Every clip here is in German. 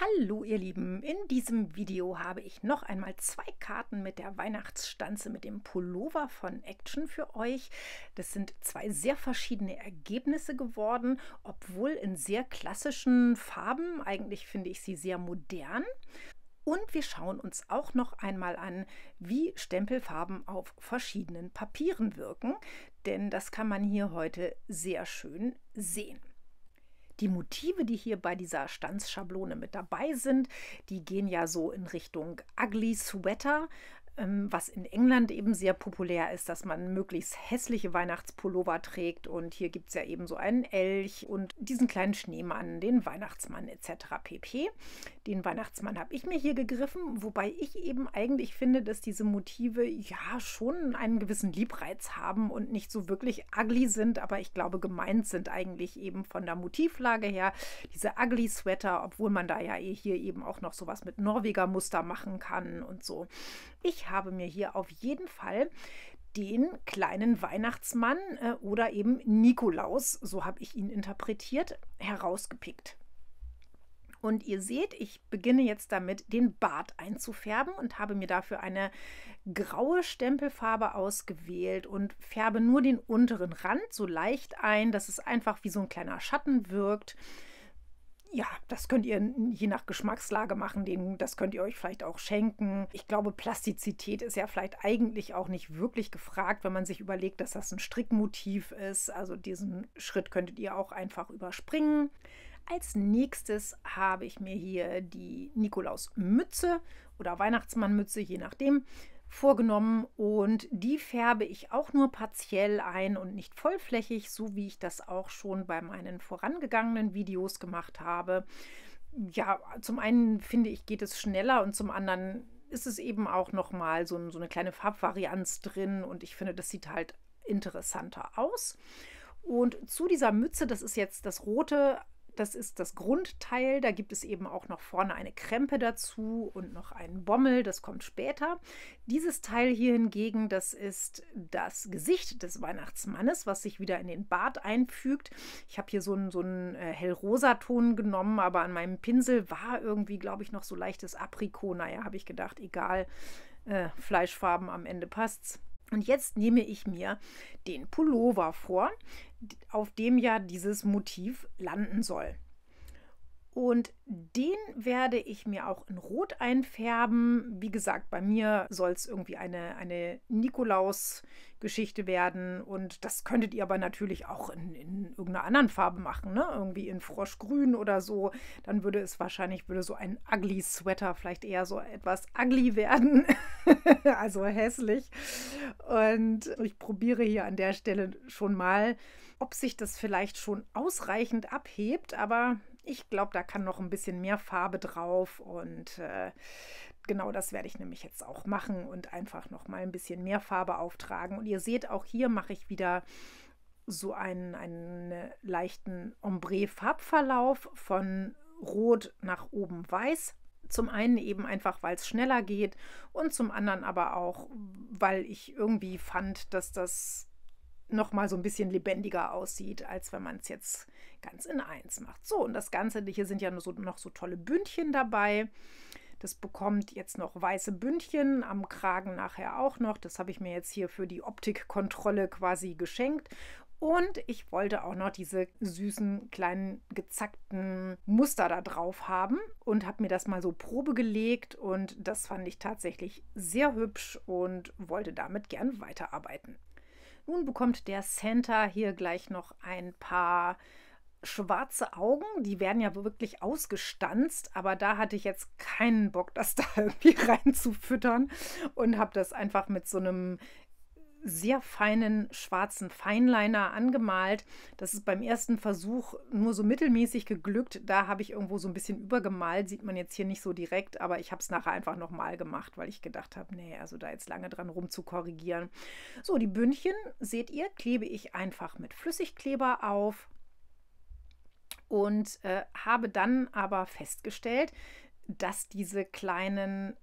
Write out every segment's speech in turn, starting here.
Hallo ihr Lieben, in diesem Video habe ich noch einmal zwei Karten mit der Weihnachtsstanze mit dem Pullover von Action für euch. Das sind zwei sehr verschiedene Ergebnisse geworden, obwohl in sehr klassischen Farben. Eigentlich finde ich sie sehr modern. Und wir schauen uns auch noch einmal an, wie Stempelfarben auf verschiedenen Papieren wirken, denn das kann man hier heute sehr schön sehen. Die Motive, die hier bei dieser Stanzschablone mit dabei sind, die gehen ja so in Richtung Ugly Sweater. Ähm, was in England eben sehr populär ist, dass man möglichst hässliche Weihnachtspullover trägt. Und hier gibt es ja eben so einen Elch und diesen kleinen Schneemann, den Weihnachtsmann etc. pp. Den Weihnachtsmann habe ich mir hier gegriffen, wobei ich eben eigentlich finde, dass diese Motive ja schon einen gewissen Liebreiz haben und nicht so wirklich ugly sind, aber ich glaube gemeint sind eigentlich eben von der Motivlage her diese ugly Sweater, obwohl man da ja eh hier eben auch noch sowas mit Norweger Muster machen kann und so. Ich habe mir hier auf jeden Fall den kleinen Weihnachtsmann äh, oder eben Nikolaus, so habe ich ihn interpretiert, herausgepickt. Und ihr seht, ich beginne jetzt damit, den Bart einzufärben und habe mir dafür eine graue Stempelfarbe ausgewählt und färbe nur den unteren Rand so leicht ein, dass es einfach wie so ein kleiner Schatten wirkt ja, das könnt ihr je nach Geschmackslage machen. Den, das könnt ihr euch vielleicht auch schenken. Ich glaube, Plastizität ist ja vielleicht eigentlich auch nicht wirklich gefragt, wenn man sich überlegt, dass das ein Strickmotiv ist. Also diesen Schritt könntet ihr auch einfach überspringen. Als nächstes habe ich mir hier die Nikolaus-Mütze oder Weihnachtsmann-Mütze, je nachdem, vorgenommen und die färbe ich auch nur partiell ein und nicht vollflächig, so wie ich das auch schon bei meinen vorangegangenen Videos gemacht habe. Ja, zum einen finde ich, geht es schneller und zum anderen ist es eben auch nochmal so, so eine kleine Farbvarianz drin und ich finde, das sieht halt interessanter aus. Und zu dieser Mütze, das ist jetzt das rote das ist das Grundteil. Da gibt es eben auch noch vorne eine Krempe dazu und noch einen Bommel. Das kommt später. Dieses Teil hier hingegen, das ist das Gesicht des Weihnachtsmannes, was sich wieder in den Bart einfügt. Ich habe hier so einen, so einen äh, hellrosaton genommen, aber an meinem Pinsel war irgendwie, glaube ich, noch so leichtes Aprikot. Naja, habe ich gedacht, egal. Äh, Fleischfarben am Ende passt's. Und jetzt nehme ich mir den Pullover vor, auf dem ja dieses Motiv landen soll. Und den werde ich mir auch in Rot einfärben. Wie gesagt, bei mir soll es irgendwie eine, eine Nikolaus-Geschichte werden. Und das könntet ihr aber natürlich auch in, in irgendeiner anderen Farbe machen, ne? Irgendwie in Froschgrün oder so. Dann würde es wahrscheinlich, würde so ein ugly Sweater vielleicht eher so etwas ugly werden. also hässlich. Und ich probiere hier an der Stelle schon mal, ob sich das vielleicht schon ausreichend abhebt. Aber ich glaube, da kann noch ein bisschen mehr Farbe drauf und äh, genau das werde ich nämlich jetzt auch machen und einfach noch mal ein bisschen mehr Farbe auftragen. Und ihr seht, auch hier mache ich wieder so einen, einen leichten Ombre-Farbverlauf von Rot nach oben weiß. Zum einen eben einfach, weil es schneller geht und zum anderen aber auch, weil ich irgendwie fand, dass das noch mal so ein bisschen lebendiger aussieht, als wenn man es jetzt ganz in eins macht. So, und das Ganze, hier sind ja so, noch so tolle Bündchen dabei. Das bekommt jetzt noch weiße Bündchen, am Kragen nachher auch noch. Das habe ich mir jetzt hier für die Optikkontrolle quasi geschenkt. Und ich wollte auch noch diese süßen kleinen gezackten Muster da drauf haben und habe mir das mal so Probe gelegt und das fand ich tatsächlich sehr hübsch und wollte damit gern weiterarbeiten. Nun bekommt der Santa hier gleich noch ein paar schwarze Augen. Die werden ja wirklich ausgestanzt, aber da hatte ich jetzt keinen Bock, das da irgendwie reinzufüttern und habe das einfach mit so einem sehr feinen schwarzen Feinliner angemalt. Das ist beim ersten Versuch nur so mittelmäßig geglückt. Da habe ich irgendwo so ein bisschen übergemalt. Sieht man jetzt hier nicht so direkt, aber ich habe es nachher einfach nochmal gemacht, weil ich gedacht habe, nee, also da jetzt lange dran rum zu korrigieren. So, die Bündchen, seht ihr, klebe ich einfach mit Flüssigkleber auf und äh, habe dann aber festgestellt, dass diese kleinen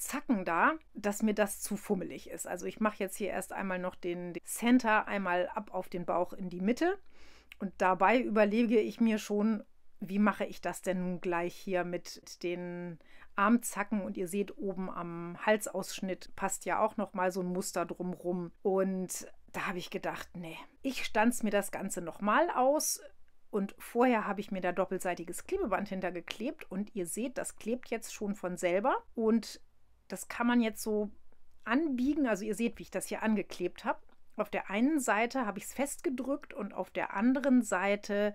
Zacken da, dass mir das zu fummelig ist. Also ich mache jetzt hier erst einmal noch den Center einmal ab auf den Bauch in die Mitte. Und dabei überlege ich mir schon, wie mache ich das denn nun gleich hier mit den Armzacken? Und ihr seht oben am Halsausschnitt passt ja auch noch mal so ein Muster drumrum. Und da habe ich gedacht, nee, ich stanz mir das Ganze nochmal aus. Und vorher habe ich mir da doppelseitiges Klebeband hintergeklebt. Und ihr seht, das klebt jetzt schon von selber. Und das kann man jetzt so anbiegen. Also ihr seht, wie ich das hier angeklebt habe. Auf der einen Seite habe ich es festgedrückt und auf der anderen Seite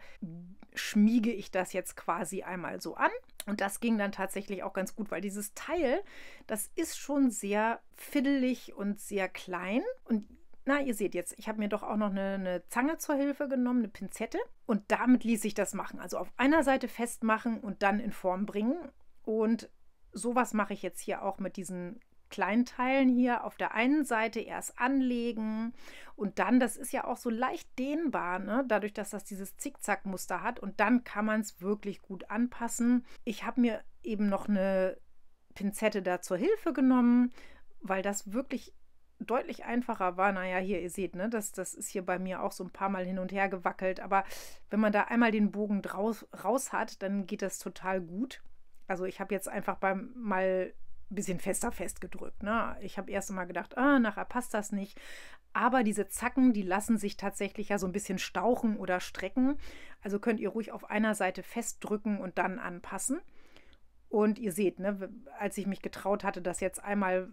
schmiege ich das jetzt quasi einmal so an. Und das ging dann tatsächlich auch ganz gut, weil dieses Teil, das ist schon sehr fiddelig und sehr klein. Und na, ihr seht jetzt, ich habe mir doch auch noch eine, eine, Zange zur Hilfe genommen, eine Pinzette. Und damit ließ sich das machen. Also auf einer Seite festmachen und dann in Form bringen. Und sowas mache ich jetzt hier auch mit diesen kleinen Teilen hier auf der einen Seite erst anlegen und dann, das ist ja auch so leicht dehnbar, ne? dadurch, dass das dieses Zickzack-Muster hat und dann kann man es wirklich gut anpassen. Ich habe mir eben noch eine Pinzette da zur Hilfe genommen, weil das wirklich deutlich einfacher war. Naja, hier, ihr seht, ne, das, das ist hier bei mir auch so ein paar Mal hin und her gewackelt. Aber wenn man da einmal den Bogen draus, raus hat, dann geht das total gut. Also ich habe jetzt einfach beim mal ein bisschen fester festgedrückt. Ne? Ich habe erst mal gedacht, ah, nachher passt das nicht. Aber diese Zacken, die lassen sich tatsächlich ja so ein bisschen stauchen oder strecken. Also könnt ihr ruhig auf einer Seite festdrücken und dann anpassen. Und ihr seht, ne, als ich mich getraut hatte, das jetzt einmal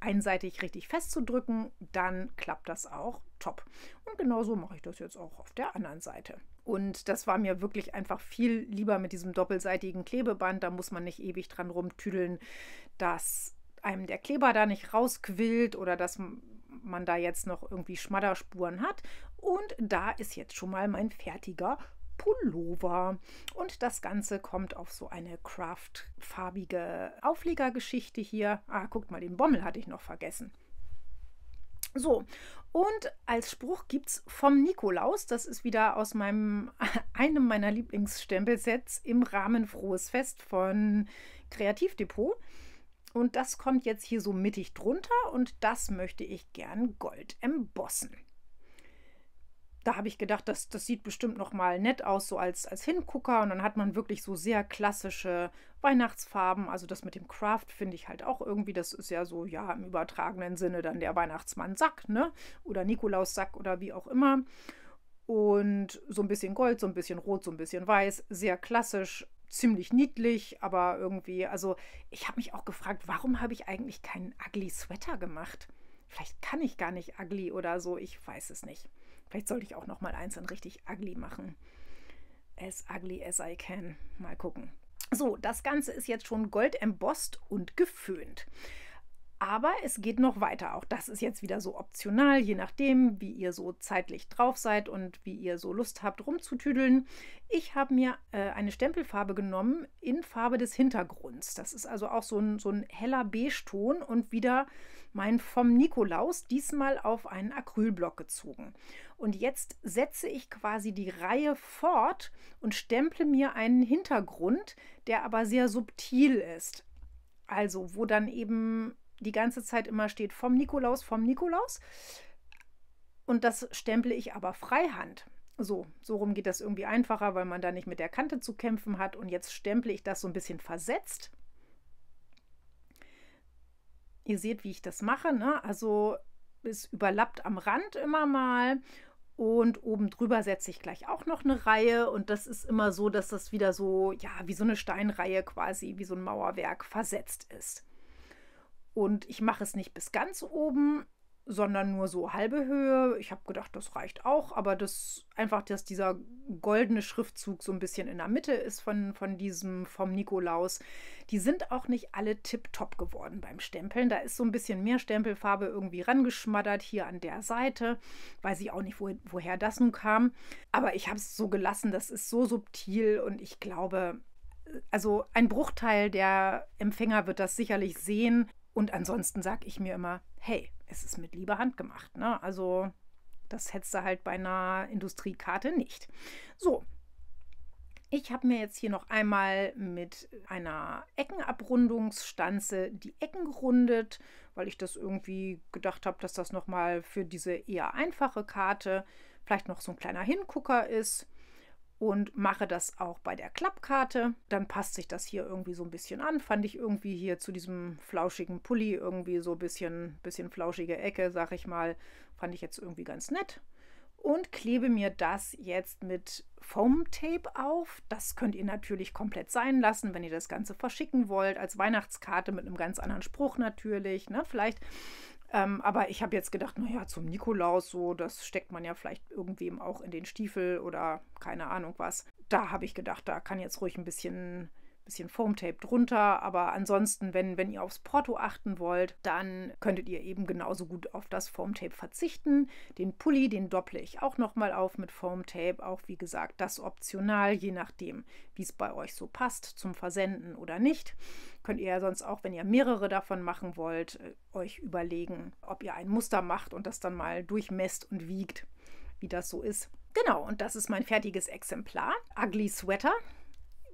einseitig richtig festzudrücken, dann klappt das auch top. Und genauso mache ich das jetzt auch auf der anderen Seite. Und das war mir wirklich einfach viel lieber mit diesem doppelseitigen Klebeband. Da muss man nicht ewig dran rumtüdeln, dass einem der Kleber da nicht rausquillt oder dass man da jetzt noch irgendwie Schmadderspuren hat. Und da ist jetzt schon mal mein fertiger Pullover. Und das Ganze kommt auf so eine craftfarbige Auflegergeschichte hier. Ah, guckt mal, den Bommel hatte ich noch vergessen. So, und als Spruch gibt es vom Nikolaus, das ist wieder aus meinem, einem meiner Lieblingsstempelsets im Rahmen Frohes Fest von Kreativdepot. Und das kommt jetzt hier so mittig drunter und das möchte ich gern gold embossen da habe ich gedacht, das, das sieht bestimmt noch mal nett aus, so als, als Hingucker. Und dann hat man wirklich so sehr klassische Weihnachtsfarben. Also das mit dem Craft finde ich halt auch irgendwie, das ist ja so, ja, im übertragenen Sinne dann der Weihnachtsmann-Sack, ne? Oder Nikolaus-Sack oder wie auch immer. Und so ein bisschen Gold, so ein bisschen Rot, so ein bisschen Weiß. Sehr klassisch, ziemlich niedlich, aber irgendwie, also ich habe mich auch gefragt, warum habe ich eigentlich keinen Ugly Sweater gemacht? Vielleicht kann ich gar nicht ugly oder so, ich weiß es nicht. Vielleicht sollte ich auch noch mal eins dann richtig ugly machen. As ugly as I can. Mal gucken. So, das Ganze ist jetzt schon gold embossed und geföhnt. Aber es geht noch weiter. Auch das ist jetzt wieder so optional, je nachdem, wie ihr so zeitlich drauf seid und wie ihr so Lust habt, rumzutüdeln. Ich habe mir äh, eine Stempelfarbe genommen in Farbe des Hintergrunds. Das ist also auch so ein, so ein heller Beige-Ton und wieder mein vom Nikolaus, diesmal auf einen Acrylblock gezogen. Und jetzt setze ich quasi die Reihe fort und stemple mir einen Hintergrund, der aber sehr subtil ist. Also, wo dann eben die ganze Zeit immer steht vom Nikolaus, vom Nikolaus. Und das stemple ich aber freihand. So, so rum geht das irgendwie einfacher, weil man da nicht mit der Kante zu kämpfen hat. Und jetzt stemple ich das so ein bisschen versetzt. Ihr seht, wie ich das mache. Ne? Also es überlappt am Rand immer mal. Und oben drüber setze ich gleich auch noch eine Reihe. Und das ist immer so, dass das wieder so, ja, wie so eine Steinreihe quasi, wie so ein Mauerwerk versetzt ist. Und ich mache es nicht bis ganz oben, sondern nur so halbe Höhe. Ich habe gedacht, das reicht auch, aber das einfach, dass dieser goldene Schriftzug so ein bisschen in der Mitte ist von, von diesem vom Nikolaus. Die sind auch nicht alle tipptopp geworden beim Stempeln. Da ist so ein bisschen mehr Stempelfarbe irgendwie rangeschmattert hier an der Seite. Weiß ich auch nicht, wo, woher das nun kam. Aber ich habe es so gelassen, das ist so subtil und ich glaube, also ein Bruchteil der Empfänger wird das sicherlich sehen. Und ansonsten sage ich mir immer, hey, es ist mit lieber Hand gemacht. Ne? Also das hättest du halt bei einer Industriekarte nicht. So, ich habe mir jetzt hier noch einmal mit einer Eckenabrundungsstanze die Ecken gerundet, weil ich das irgendwie gedacht habe, dass das nochmal für diese eher einfache Karte vielleicht noch so ein kleiner Hingucker ist. Und mache das auch bei der Klappkarte. Dann passt sich das hier irgendwie so ein bisschen an. Fand ich irgendwie hier zu diesem flauschigen Pulli irgendwie so ein bisschen, bisschen flauschige Ecke, sag ich mal. Fand ich jetzt irgendwie ganz nett. Und klebe mir das jetzt mit Foam Tape auf. Das könnt ihr natürlich komplett sein lassen, wenn ihr das Ganze verschicken wollt. Als Weihnachtskarte mit einem ganz anderen Spruch natürlich. Ne? Vielleicht ähm, aber ich habe jetzt gedacht, naja, zum Nikolaus so, das steckt man ja vielleicht irgendwem auch in den Stiefel oder keine Ahnung was. Da habe ich gedacht, da kann jetzt ruhig ein bisschen bisschen Foamtape drunter, aber ansonsten, wenn, wenn ihr aufs Porto achten wollt, dann könntet ihr eben genauso gut auf das Foamtape verzichten. Den Pulli, den dopple ich auch nochmal auf mit Foamtape, auch wie gesagt, das optional, je nachdem, wie es bei euch so passt, zum Versenden oder nicht. Könnt ihr ja sonst auch, wenn ihr mehrere davon machen wollt, äh, euch überlegen, ob ihr ein Muster macht und das dann mal durchmesst und wiegt, wie das so ist. Genau, und das ist mein fertiges Exemplar. Ugly Sweater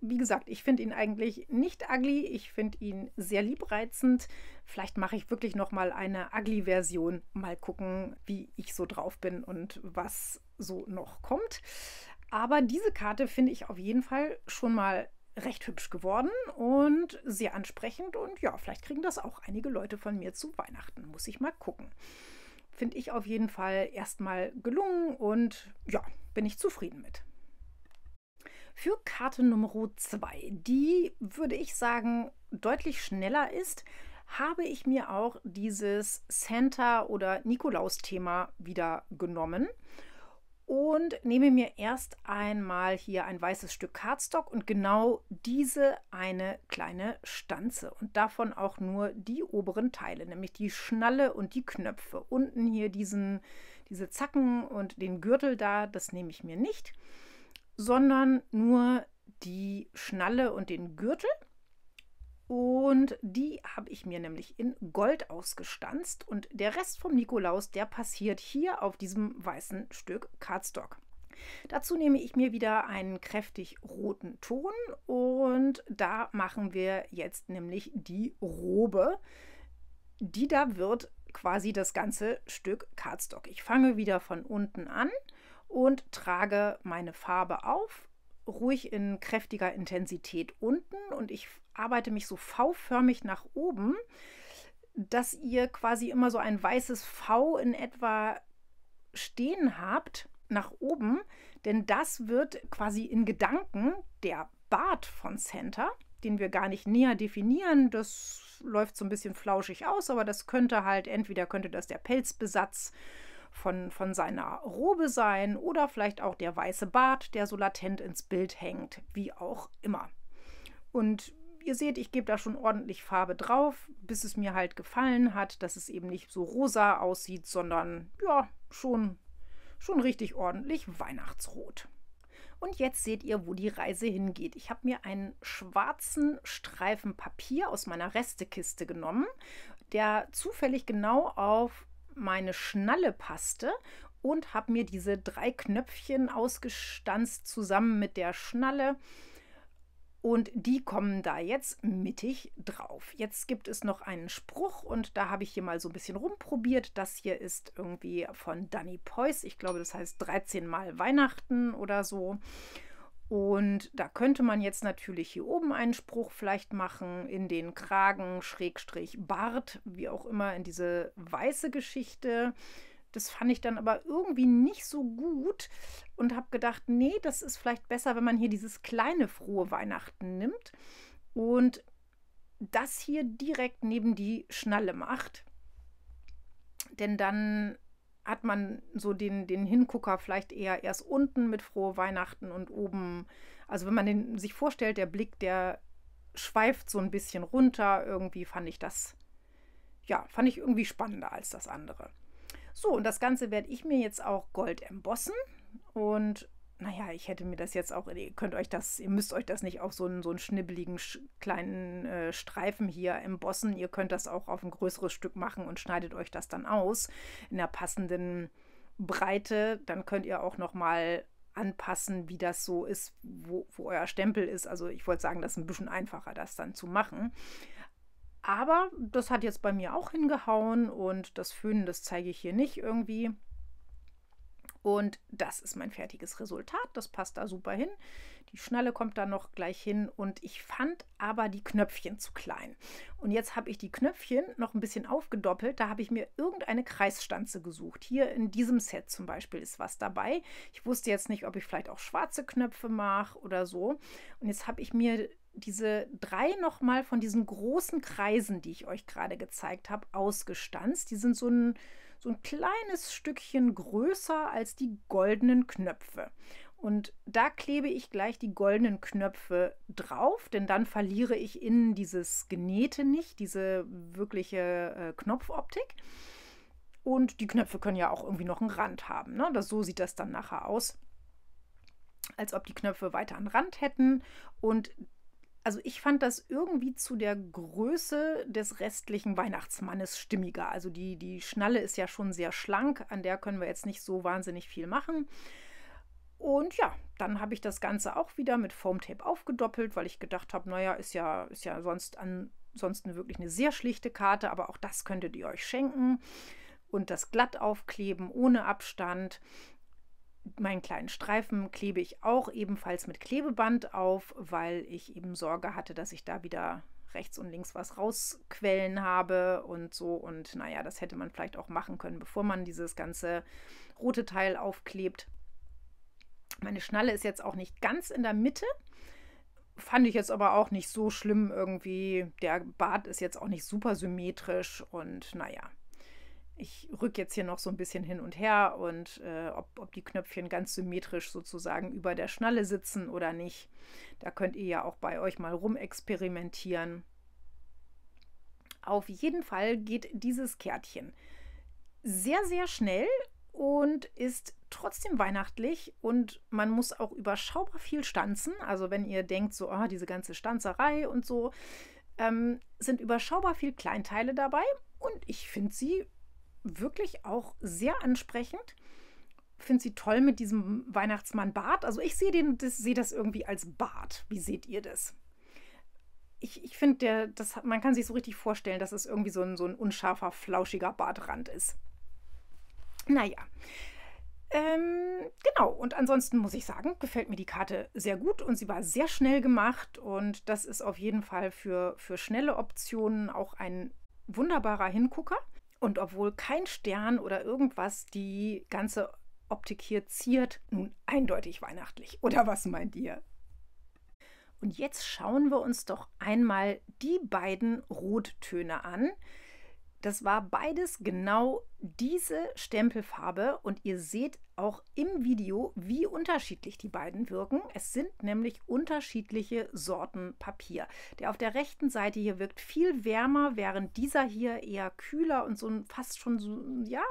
wie gesagt, ich finde ihn eigentlich nicht ugly. Ich finde ihn sehr liebreizend. Vielleicht mache ich wirklich noch mal eine ugly-Version. Mal gucken, wie ich so drauf bin und was so noch kommt. Aber diese Karte finde ich auf jeden Fall schon mal recht hübsch geworden und sehr ansprechend. Und ja, vielleicht kriegen das auch einige Leute von mir zu Weihnachten. Muss ich mal gucken. Finde ich auf jeden Fall erstmal gelungen und ja, bin ich zufrieden mit. Für Karte Nummer 2, die würde ich sagen deutlich schneller ist, habe ich mir auch dieses Santa- oder Nikolaus-Thema wieder genommen und nehme mir erst einmal hier ein weißes Stück Cardstock und genau diese eine kleine Stanze und davon auch nur die oberen Teile, nämlich die Schnalle und die Knöpfe. Unten hier diesen, diese Zacken und den Gürtel da, das nehme ich mir nicht sondern nur die Schnalle und den Gürtel. Und die habe ich mir nämlich in Gold ausgestanzt. Und der Rest vom Nikolaus, der passiert hier auf diesem weißen Stück Cardstock. Dazu nehme ich mir wieder einen kräftig roten Ton und da machen wir jetzt nämlich die Robe. Die da wird quasi das ganze Stück Cardstock. Ich fange wieder von unten an und trage meine Farbe auf, ruhig in kräftiger Intensität unten und ich arbeite mich so V-förmig nach oben, dass ihr quasi immer so ein weißes V in etwa stehen habt nach oben, denn das wird quasi in Gedanken der Bart von Center, den wir gar nicht näher definieren. Das läuft so ein bisschen flauschig aus, aber das könnte halt entweder könnte das der Pelzbesatz von, von seiner Robe sein oder vielleicht auch der weiße Bart, der so latent ins Bild hängt, wie auch immer. Und ihr seht, ich gebe da schon ordentlich Farbe drauf, bis es mir halt gefallen hat, dass es eben nicht so rosa aussieht, sondern ja, schon, schon richtig ordentlich Weihnachtsrot. Und jetzt seht ihr, wo die Reise hingeht. Ich habe mir einen schwarzen Streifen Papier aus meiner Restekiste genommen, der zufällig genau auf meine Schnalle passte und habe mir diese drei Knöpfchen ausgestanzt zusammen mit der Schnalle. Und die kommen da jetzt mittig drauf. Jetzt gibt es noch einen Spruch und da habe ich hier mal so ein bisschen rumprobiert. Das hier ist irgendwie von Danny Peuss. Ich glaube, das heißt 13 Mal Weihnachten oder so. Und da könnte man jetzt natürlich hier oben einen Spruch vielleicht machen, in den Kragen, Schrägstrich, Bart, wie auch immer, in diese weiße Geschichte. Das fand ich dann aber irgendwie nicht so gut und habe gedacht, nee, das ist vielleicht besser, wenn man hier dieses kleine frohe Weihnachten nimmt und das hier direkt neben die Schnalle macht. Denn dann hat man so den, den Hingucker vielleicht eher erst unten mit frohe Weihnachten und oben. Also wenn man den sich vorstellt, der Blick, der schweift so ein bisschen runter. Irgendwie fand ich das, ja, fand ich irgendwie spannender als das andere. So, und das Ganze werde ich mir jetzt auch gold embossen und naja, ich hätte mir das jetzt auch, ihr könnt euch das, ihr müsst euch das nicht auf so einen, so einen schnibbeligen kleinen äh, Streifen hier embossen. Ihr könnt das auch auf ein größeres Stück machen und schneidet euch das dann aus in der passenden Breite. Dann könnt ihr auch noch mal anpassen, wie das so ist, wo, wo euer Stempel ist. Also ich wollte sagen, das ist ein bisschen einfacher, das dann zu machen. Aber das hat jetzt bei mir auch hingehauen und das Föhnen, das zeige ich hier nicht irgendwie. Und das ist mein fertiges Resultat. Das passt da super hin. Die Schnalle kommt da noch gleich hin. Und ich fand aber die Knöpfchen zu klein. Und jetzt habe ich die Knöpfchen noch ein bisschen aufgedoppelt. Da habe ich mir irgendeine Kreisstanze gesucht. Hier in diesem Set zum Beispiel ist was dabei. Ich wusste jetzt nicht, ob ich vielleicht auch schwarze Knöpfe mache oder so. Und jetzt habe ich mir diese drei nochmal von diesen großen Kreisen, die ich euch gerade gezeigt habe, ausgestanzt. Die sind so ein so ein kleines Stückchen größer als die goldenen Knöpfe. Und da klebe ich gleich die goldenen Knöpfe drauf, denn dann verliere ich innen dieses Genähte nicht, diese wirkliche äh, Knopfoptik. Und die Knöpfe können ja auch irgendwie noch einen Rand haben. Ne? Das, so sieht das dann nachher aus, als ob die Knöpfe weiter einen Rand hätten. Und also ich fand das irgendwie zu der Größe des restlichen Weihnachtsmannes stimmiger. Also die, die Schnalle ist ja schon sehr schlank, an der können wir jetzt nicht so wahnsinnig viel machen. Und ja, dann habe ich das Ganze auch wieder mit Foamtape aufgedoppelt, weil ich gedacht habe, naja, ist ja, ist ja sonst ansonsten wirklich eine sehr schlichte Karte, aber auch das könntet ihr euch schenken. Und das glatt aufkleben ohne Abstand meinen kleinen Streifen klebe ich auch ebenfalls mit Klebeband auf, weil ich eben Sorge hatte, dass ich da wieder rechts und links was rausquellen habe und so. Und naja, das hätte man vielleicht auch machen können, bevor man dieses ganze rote Teil aufklebt. Meine Schnalle ist jetzt auch nicht ganz in der Mitte. Fand ich jetzt aber auch nicht so schlimm irgendwie. Der Bart ist jetzt auch nicht super symmetrisch und naja, ich rücke jetzt hier noch so ein bisschen hin und her und äh, ob, ob die Knöpfchen ganz symmetrisch sozusagen über der Schnalle sitzen oder nicht. Da könnt ihr ja auch bei euch mal rumexperimentieren. Auf jeden Fall geht dieses Kärtchen sehr, sehr schnell und ist trotzdem weihnachtlich und man muss auch überschaubar viel stanzen. Also wenn ihr denkt, so, oh, diese ganze Stanzerei und so, ähm, sind überschaubar viel Kleinteile dabei und ich finde sie wirklich auch sehr ansprechend. Finde sie toll mit diesem Weihnachtsmann-Bart. Also ich sehe das, sehe das irgendwie als Bart. Wie seht ihr das? Ich, ich finde, man kann sich so richtig vorstellen, dass es irgendwie so ein, so ein unscharfer, flauschiger Bartrand ist. Naja. Ähm, genau, und ansonsten muss ich sagen, gefällt mir die Karte sehr gut und sie war sehr schnell gemacht und das ist auf jeden Fall für, für schnelle Optionen auch ein wunderbarer Hingucker. Und obwohl kein Stern oder irgendwas die ganze Optik hier ziert, nun eindeutig weihnachtlich. Oder was meint ihr? Und jetzt schauen wir uns doch einmal die beiden Rottöne an, das war beides genau diese Stempelfarbe und ihr seht auch im Video, wie unterschiedlich die beiden wirken. Es sind nämlich unterschiedliche Sorten Papier. Der auf der rechten Seite hier wirkt viel wärmer, während dieser hier eher kühler und so ein, fast schon so, ja,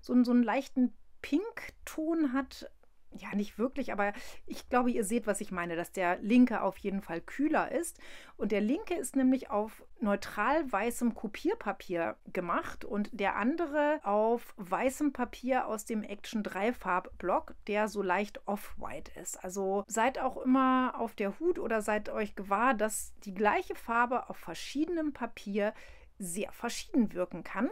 so, so einen leichten Pinkton hat ja, nicht wirklich, aber ich glaube, ihr seht, was ich meine, dass der linke auf jeden Fall kühler ist. Und der linke ist nämlich auf neutral weißem Kopierpapier gemacht und der andere auf weißem Papier aus dem Action 3 Farbblock, der so leicht off-white ist. Also seid auch immer auf der Hut oder seid euch gewahr, dass die gleiche Farbe auf verschiedenem Papier sehr verschieden wirken kann.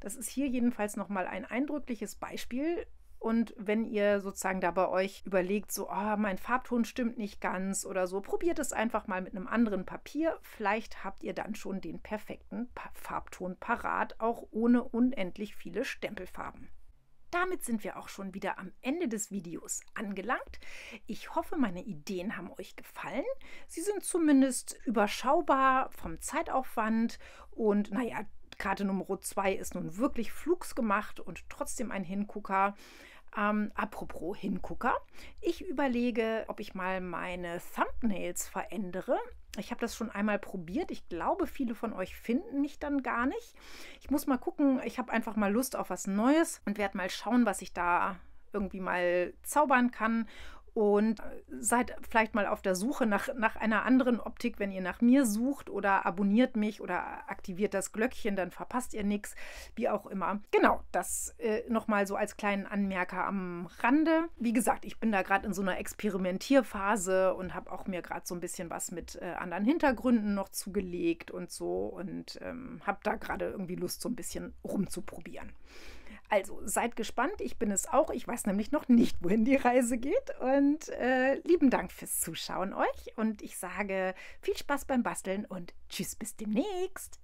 Das ist hier jedenfalls nochmal ein eindrückliches Beispiel und wenn ihr sozusagen da bei euch überlegt, so, oh, mein Farbton stimmt nicht ganz oder so, probiert es einfach mal mit einem anderen Papier. Vielleicht habt ihr dann schon den perfekten Farbton parat, auch ohne unendlich viele Stempelfarben. Damit sind wir auch schon wieder am Ende des Videos angelangt. Ich hoffe, meine Ideen haben euch gefallen. Sie sind zumindest überschaubar vom Zeitaufwand und naja, Karte Nummer 2 ist nun wirklich flugs gemacht und trotzdem ein Hingucker. Ähm, apropos Hingucker, ich überlege, ob ich mal meine Thumbnails verändere. Ich habe das schon einmal probiert. Ich glaube, viele von euch finden mich dann gar nicht. Ich muss mal gucken. Ich habe einfach mal Lust auf was Neues und werde mal schauen, was ich da irgendwie mal zaubern kann und seid vielleicht mal auf der Suche nach, nach einer anderen Optik, wenn ihr nach mir sucht oder abonniert mich oder aktiviert das Glöckchen, dann verpasst ihr nichts, wie auch immer. Genau, das äh, nochmal so als kleinen Anmerker am Rande. Wie gesagt, ich bin da gerade in so einer Experimentierphase und habe auch mir gerade so ein bisschen was mit äh, anderen Hintergründen noch zugelegt und so und ähm, habe da gerade irgendwie Lust, so ein bisschen rumzuprobieren. Also seid gespannt, ich bin es auch. Ich weiß nämlich noch nicht, wohin die Reise geht. Und äh, lieben Dank fürs Zuschauen euch. Und ich sage viel Spaß beim Basteln und tschüss bis demnächst.